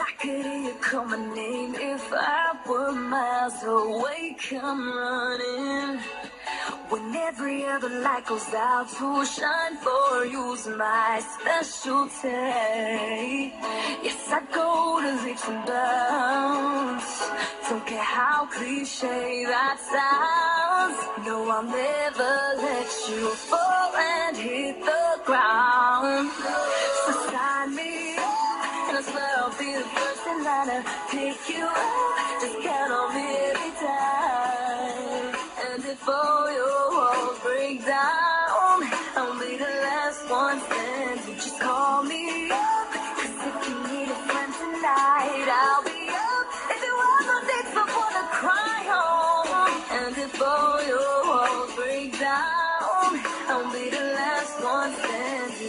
I could hear you call my name if I were miles away. Come running. When every other light goes out, to shine for you's my specialty. Yes, I go to leaps and bounds. Don't care how cliche that sounds. No, I'll never let you fall and. And I swear I'll be the first in line to pick you up. Just count on me every time. And if all your walls break down, I'll be the last one standing. Just call me up, 'cause if you need a friend tonight, I'll be up. If you want my dates before the cry home, and if all your walls break down, I'll be the last one standing.